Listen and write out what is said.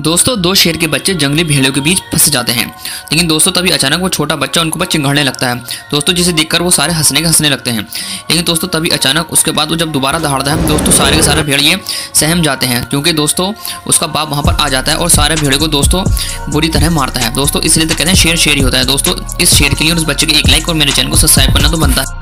दोस्तों, दो शेर के बच्चे जंगली भेड़ियों के बीच फंस जाते हैं। लेकिन दोस्तों, तभी अचानक वो छोटा बच्चा उनको ऊपर चिंगाड़ने लगता है। दोस्तों, जिसे देखकर वो सारे हंसने के हंसने लगते हैं। लेकिन दोस्तों, तभी अचानक उसके बाद वो जब दोबारा दहाड़ता है, दोस्तों, सारे के सारे भेड़िए सहम जाते हैं। क्योंकि दोस्तों, उसका बाप वहाँ पर आ जाता है और सारे भेड़े को दोस्तों बुरी तरह मारता है। दोस्तों, इसलिए तो कहते हैं शेर शेर ही होता है। दोस्तों, इस शेर के लिए उस बच्चे के एक लाइक और मेरे चैनल को सब्सक्राइब करना तो बनता है।